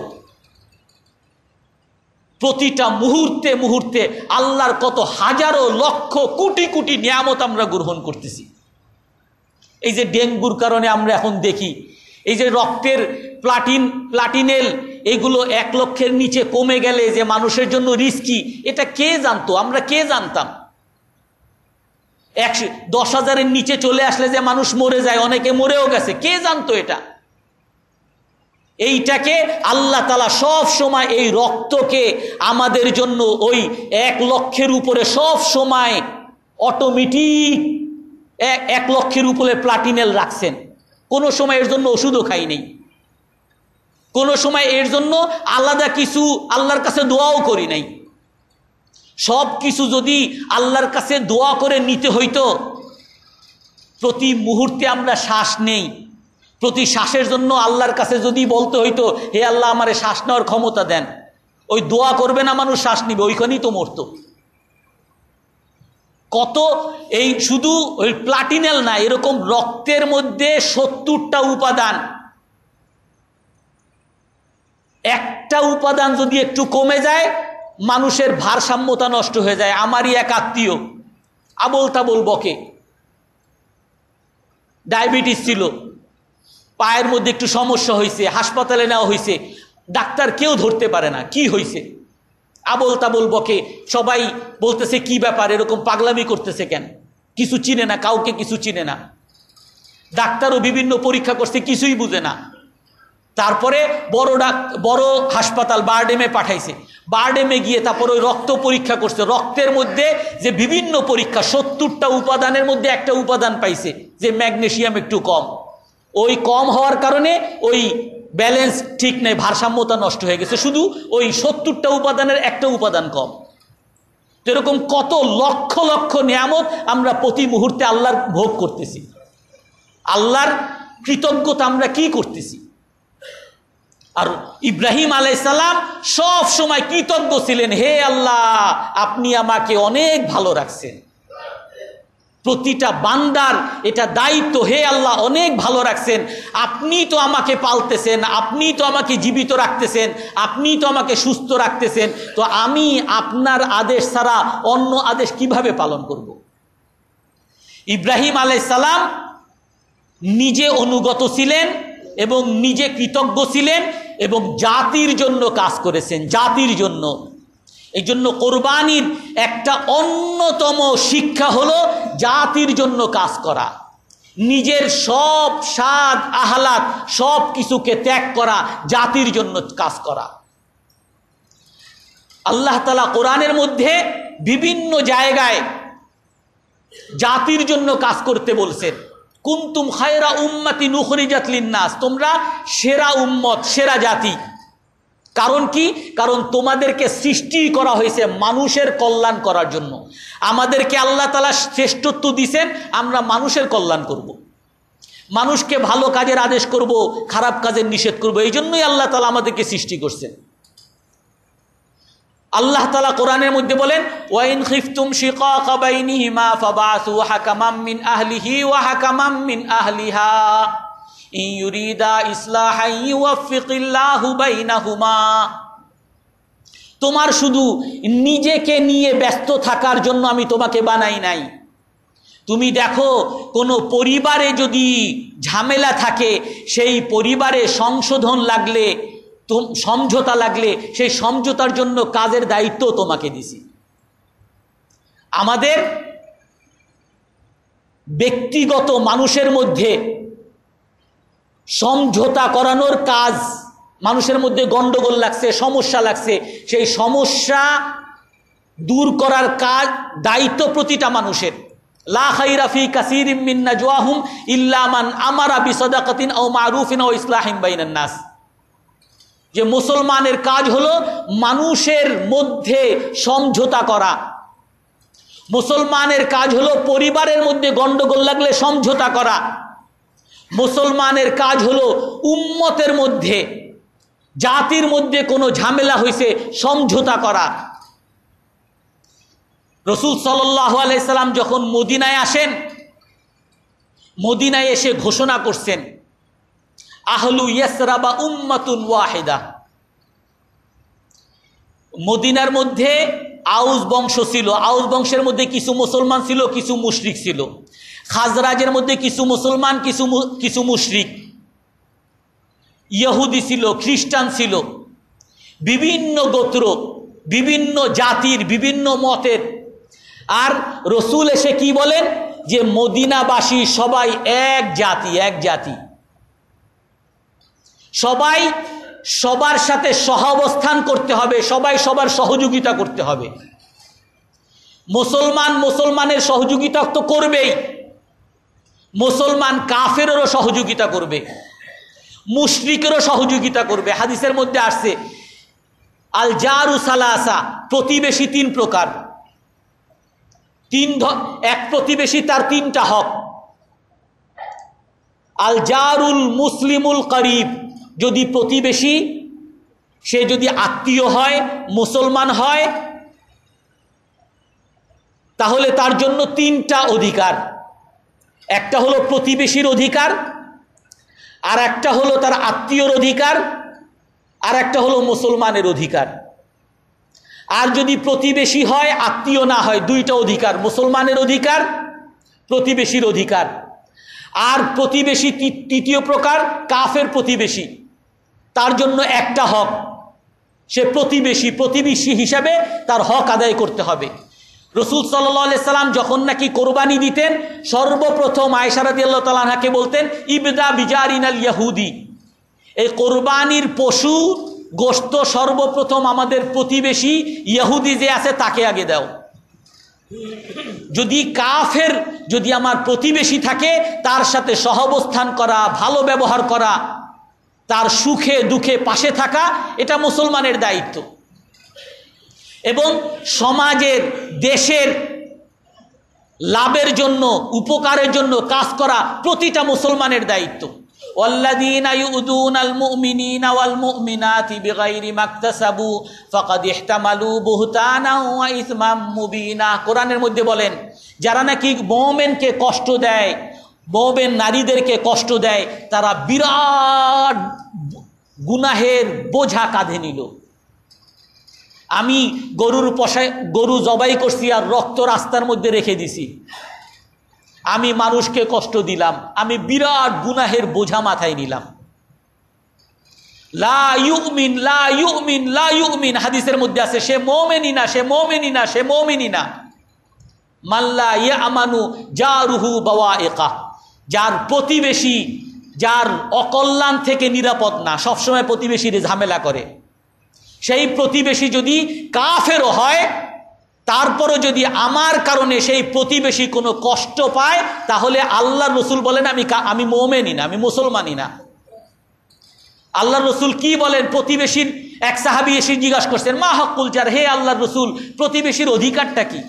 প্রতিটা মুহূর্তে মুহূর্তে আল্লাহর কত হাজারো লক্ষ, কোটি কোটি নিয়ামত আমরা গ্রহণ করতেছি। এই যে ডেঙ্গুর কারণে আমরা এখন দেখি, এই যে রক্তের প্লাটিন, প্লাটিনেল, এগুলো এক লক্ষের নিচে কমে গেলে যে মানুষের জন্য রিস্কি এটা কে জানতো? আমরা কে জানতাম? একশো, দশ হাজারের নিচে চলে আসলে যে মানুষ মরে যায়, অনেকে মরেও গেছে, কে জানতো এটা? এইটাকে আল্লাহ তালা সব সময় এই রক্তকে আমাদের জন্য ওই এক লক্ষের উপরে সব সময় অটোমেটিক এক লক্ষের উপরে প্লাটিনেল রাখছেন। কোনো সময় এর জন্য ওষুধও খাই নেই কোনো সময় এর জন্য আলাদা কিছু আল্লাহর কাছে দোয়াও করি নাই। সব কিছু যদি আল্লাহর কাছে দোয়া করে নিতে হইতো, প্রতি মুহূর্তে আমরা শ্বাস নেই। প্রতি শ্বাসের জন্য আল্লাহর কাছে যদি বলতে হইতো, হে আল্লাহ, আমারে শ্বাস নেওয়ার ক্ষমতা দেন। ওই দোয়া করবে না মানুষ, শ্বাস নিবে, ওইখানেই তো মরতো। কত এই শুধু ওই প্লাটিনেল না, এরকম রক্তের মধ্যে সত্তরটা উপাদান একটা উপাদান যদি একটু কমে যায়, মানুষের ভারসাম্যতা নষ্ট হয়ে যায়। আমারই এক আত্মীয় আবল তাবল বকে। ডায়াবেটিস ছিল। পায়ের মধ্যে একটু সমস্যা হয়েছে হাসপাতালে নেওয়া হয়েছে ডাক্তার কেউ ধরতে পারে না, কি হয়েছে আবল তাবল বকে। সবাই বলতেছে, কি ব্যাপার? এরকম পাগলামি করতেছে কেন? কিছু চিনে না, কাউকে কিছু চিনে না। ডাক্তারও বিভিন্ন পরীক্ষা করছে, কিছুই বুঝে না। তারপরে বড় ডাক, বড় হাসপাতাল বারডেমে পাঠাইছে। বারডেমে গিয়ে তারপর ওই রক্ত পরীক্ষা করছে। রক্তের মধ্যে যে বিভিন্ন পরীক্ষা, সত্তরটা উপাদানের মধ্যে একটা উপাদান পাইছে, যে ম্যাগনেশিয়াম একটু কম। ওই কম হওয়ার কারণে ওই ব্যালেন্স ঠিক নেই, ভারসাম্যতা নষ্ট হয়ে গেছে। শুধু ওই সত্তরটা উপাদানের একটা উপাদান কম। এরকম কত লক্ষ লক্ষ নিয়ামত আমরা প্রতি মুহূর্তে আল্লাহর ভোগ করতেছি। আল্লাহর কৃতজ্ঞতা আমরা কি করতেছি? আর ইব্রাহিম আলাইসাল্লাম সব সময় কৃতজ্ঞ ছিলেন, হে আল্লাহ, আপনি আমাকে অনেক ভালো রাখছেন। প্রতিটা বান্দার এটা দায়িত্ব, হে আল্লাহ, অনেক ভালো রাখছেন। আপনি তো আমাকে পালতেছেন, আপনি তো আমাকে জীবিত রাখতেছেন, আপনি তো আমাকে সুস্থ রাখতেছেন। তো আমি আপনার আদেশ ছাড়া অন্য আদেশ কীভাবে পালন করব। ইব্রাহিম আলাইসালাম নিজে অনুগত ছিলেন এবং নিজে কৃতজ্ঞ ছিলেন। এবং জাতির জন্য কাজ করেছেন, জাতির জন্য। এই জন্য কোরবানির একটা অন্যতম শিক্ষা হলো জাতির জন্য কাজ করা। নিজের সব স্বাদ আহ্লাদ সব কিছুকে ত্যাগ করা, জাতির জন্য কাজ করা। আল্লাহ তালা কোরআনের মধ্যে বিভিন্ন জায়গায় জাতির জন্য কাজ করতে বলছেন। কুন্তুম খায়রা উম্মাতি নুখরিজাত লিন্নাস। তোমরা সেরা উম্মত, সেরা জাতি। কারণ কি? কারণ তোমাদেরকে সৃষ্টি করা হয়েছে মানুষের কল্যাণ করার জন্য। আমাদেরকে আল্লাহ তালা শ্রেষ্ঠত্ব দিছেন আমরা মানুষের কল্যাণ করব। মানুষকে ভালো কাজের আদেশ করব, খারাপ কাজের নিষেধ করব এই জন্যই আল্লাহ তালা আমাদেরকে সৃষ্টি করছেন। আল্লাহ তালা কোরআনের মধ্যে বলেন, ওয়াইন খিফতুম শিকাকা বাইনিহিমা ফাবাসু হাকামাম মিন আহলিহি ওয়া হাকামাম মিন আহলিহা। ইন ইউরিদা ইসলাহাই ইউওয়াফিকিল্লাহু বাইনাহুমা। তোমার শুধু নিজেকে নিয়ে ব্যস্ত থাকার জন্য আমি তোমাকে বানাই নাই। তুমি দেখো, কোনো পরিবারে যদি ঝামেলা থাকে, সেই পরিবারে সংশোধন লাগলে সমঝোতা লাগলে সেই সমঝোতার জন্য কাজের দায়িত্ব তোমাকে দিছি। আমাদের ব্যক্তিগত মানুষের মধ্যে সমঝোতা করানোর কাজ মানুষের মধ্যে গন্ডগোল লাগছে, সমস্যা লাগছে, সেই সমস্যা দূর করার কাজ দায়িত্ব প্রতিটা মানুষের। লা খাইরাফি কাসির জোয়াহুম ইল্লামান আমারা বিসদাকাতিন ও মারুফিন ও ইসলাহিম বাইনান নাস। যে মুসলমানের কাজ হলো মানুষের মধ্যে সমঝোতা করা। মুসলমানের কাজ হলো পরিবারের মধ্যে গন্ডগোল লাগলে সমঝোতা করা। মুসলমানের কাজ হলো উম্মতের মধ্যে, জাতির মধ্যে কোনো ঝামেলা হয়েছে সমঝোতা করা। রসুল সাল্লাহ আলাইসাল্লাম যখন মদিনায় আসেন, মদিনায় এসে ঘোষণা করছেন আহলু ইয়াসরাবা উম্মাতুন ওয়াহেদা। মদিনার মধ্যে আউস বংশ ছিল। আউস বংশের মধ্যে কিছু মুসলমান ছিল, কিছু মুশরিক ছিল। খাজরাজের মধ্যে কিছু মুসলমান, কিছু কিছু মুশরিক। ইহুদি ছিল, খ্রিস্টান ছিল। বিভিন্ন গোত্র, বিভিন্ন জাতির, বিভিন্ন মতের। আর রসুল এসে কি বলেন? যে মদিনাবাসী সবাই এক জাতি এক জাতি। সবাই সবার সাথে সহাবস্থান করতে হবে, সবাই সবার সহযোগিতা করতে হবে। মুসলমান মুসলমানের সহযোগিতা তো করবেই, মুসলমান কাফেরও সহযোগিতা করবে, মুশরিকেরও সহযোগিতা করবে। হাদিসের মধ্যে আসছে, আল জারু সালাসা, প্রতিবেশী তিন প্রকার। তিন এক প্রতিবেশী তার তিনটা হক। আল জারুল মুসলিমুল করিব। যদি প্রতিবেশী, সে যদি আত্মীয় হয়, মুসলমান হয়, তাহলে তার জন্য তিনটা অধিকার। একটা হলো প্রতিবেশীর অধিকার, আর একটা হলো তার আত্মীয়র অধিকার, আর একটা হলো মুসলমানের অধিকার। আর যদি প্রতিবেশী হয়, আত্মীয় না হয়, দুইটা অধিকার, মুসলমানের অধিকার, প্রতিবেশীর অধিকার। আর প্রতিবেশী তৃতীয় প্রকার, কাফের প্রতিবেশী। তার জন্য একটা হক। সে প্রতিবেশী প্রতিবেশী হিসাবে তার হক আদায় করতে হবে। রসুল সাল্লাহ সাল্লাম যখন নাকি কোরবানি দিতেন, সর্বপ্রথম আয়সারাদি আল্লাহ তালাহাকে বলতেন, ইবদা বিজারিন আল ইয়াহুদি। এই কোরবানির পশু গোস্ত সর্বপ্রথম আমাদের প্রতিবেশী ইয়াহুদি যে আছে, তাকে আগে দাও। যদি কাফের, যদি আমার প্রতিবেশী থাকে, তার সাথে সহবস্থান করা, ভালো ব্যবহার করা তার সুখে দুঃখে পাশে থাকা এটা মুসলমানের দায়িত্ব এবং সমাজের দেশের লাভের জন্য উপকারের জন্য কাজ করা প্রতিটা মুসলমানের দায়িত্ব والذين يؤذون المؤمنين والمؤمنات بغير ما اكتسبوا فقد احتملوا بهتانا واثما مبينا কোরআনের মধ্যে বলেন যারা নাকি মোমেনকে কষ্ট দেয় মোমেন নারীদেরকে কষ্ট দেয়, তারা বিরাট গুনাহের বোঝা কাঁধে নিল। আমি গরুর পশায়, গরু জবাই করছি আর রক্ত রাস্তার মধ্যে রেখে দিছি। আমি মানুষকে কষ্ট দিলাম, আমি বিরাট গুনাহের বোঝা মাথায় নিলাম। লা ইউমিন লা ইউমিন লা ইউমিন, হাদিসের মধ্যে আছে, সে মোমেনি না, সে মোমেনি না, সে মোমেনি না। মাল্লা আমানু যা রুহু বাওয়া একা যার প্রতিবেশী, যার অকল্যাণ থেকে নিরাপদ না, সবসময় প্রতিবেশীর ঝামেলা করে। সেই প্রতিবেশী যদি কাফেরও হয়, তারপরও যদি আমার কারণে সেই প্রতিবেশী কোনো কষ্ট পায়, তাহলে আল্লাহ রসুল বলেন, আমি আমি মোমেনি না, আমি মুসলমানই না। আল্লাহ রসুল কি বলেন? প্রতিবেশীর এক সাহাবি এসে জিজ্ঞাসা করছেন, মা হকুল চার হে আল্লাহ রসুল, প্রতিবেশীর অধিকারটা কি?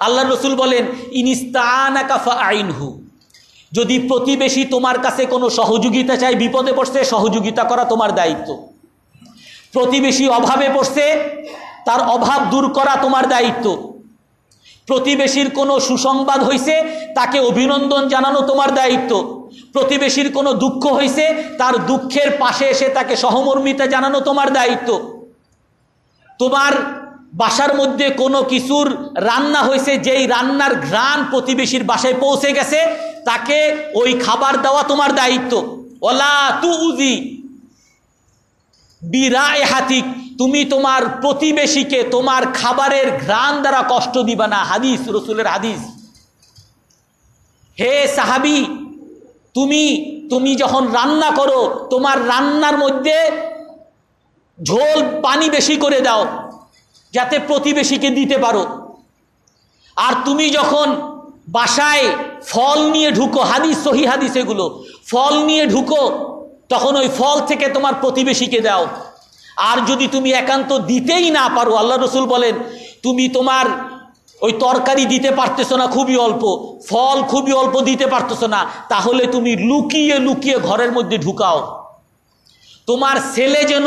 আল্লাহ রসুল বলেন ইনিস্তানাকাফা আইনহু যদি প্রতিবেশী তোমার কাছে কোনো সহযোগিতা চাই বিপদে পড়ছে, সহযোগিতা করা তোমার দায়িত্ব। প্রতিবেশী অভাবে পড়ছে, তার অভাব দূর করা তোমার দায়িত্ব। প্রতিবেশীর কোনো সুসংবাদ হয়েছে তাকে অভিনন্দন জানানো তোমার দায়িত্ব। প্রতিবেশীর কোনো দুঃখ হয়েছে তার দুঃখের পাশে এসে তাকে সহমর্মিতা জানানো তোমার দায়িত্ব। তোমার বাসার মধ্যে কোনো কিছুর রান্না হয়েছে, যেই রান্নার ঘ্রাণ প্রতিবেশীর বাসায় পৌঁছে গেছে, তাকে ওই খাবার দেওয়া তোমার দায়িত্ব। ওলা তু উজি বিরায় হাতিক তুমি তোমার প্রতিবেশীকে তোমার খাবারের ঘ্রাণ দ্বারা কষ্ট দিবা না। হাদিস, রসুলের হাদিস। হে সাহাবি, তুমি তুমি যখন রান্না করো, তোমার রান্নার মধ্যে ঝোল পানি বেশি করে দাও। যাতে প্রতিবেশীকে দিতে পারো। আর তুমি যখন বাসায় ফল নিয়ে ঢুকো, হাদিস, সহি হাদিস এগুলো, ফল নিয়ে ঢুকো, তখন ওই ফল থেকে তোমার প্রতিবেশীকে দাও। আর যদি তুমি একান্ত দিতেই না পারো, আল্লাহ রসুল বলেন, তুমি তোমার ওই তরকারি দিতে পারতেছো না, খুবই অল্প, ফল খুবই অল্প দিতে পারতেছো না, তাহলে তুমি লুকিয়ে লুকিয়ে ঘরের মধ্যে ঢুকাও। তোমার ছেলে যেন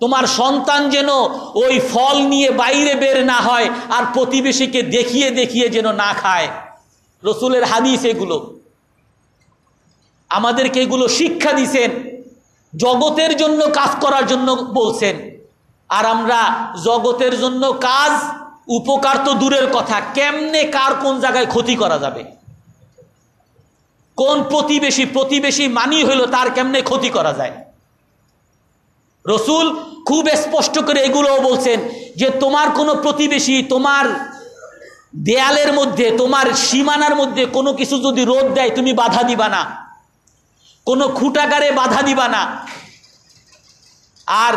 তোমার সন্তান যেন ওই ফল নিয়ে বাইরে বের না হয় আর প্রতিবেশীকে দেখিয়ে দেখিয়ে যেন না খায়। রসুলের হাদিস এগুলো। আমাদেরকে এগুলো শিক্ষা দিছেন। জগতের জন্য কাজ করার জন্য বলছেন। আর আমরা জগতের জন্য কাজ উপকার তো দূরের কথা। কেমনে কার কোন জায়গায় ক্ষতি করা যাবে? কোন প্রতিবেশী প্রতিবেশী মানি হইল তার কেমনে ক্ষতি করা যায়? রসুল খুব স্পষ্ট করে এগুলোও বলছেন যে তোমার কোনো প্রতিবেশী তোমার দেয়ালের মধ্যে, তোমার সীমানার মধ্যে কোনো কিছু যদি রোদ দেয়, তুমি বাধা দিবা না। কোনো খুঁটাগারে বাধা দিবা না। আর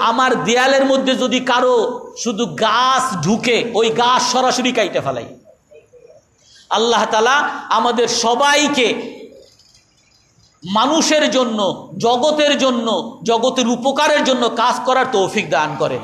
আমার দেয়ালের মধ্যে যদি কারও শুধু গাছ ঢুকে, ওই গাছ সরাসরি কাইটে ফেলাই। আল্লাহ তালা আমাদের সবাইকে মানুষের জন্য জগতের জন্য জগতের উপকারের জন্য কাজ করার তৌফিক দান করে।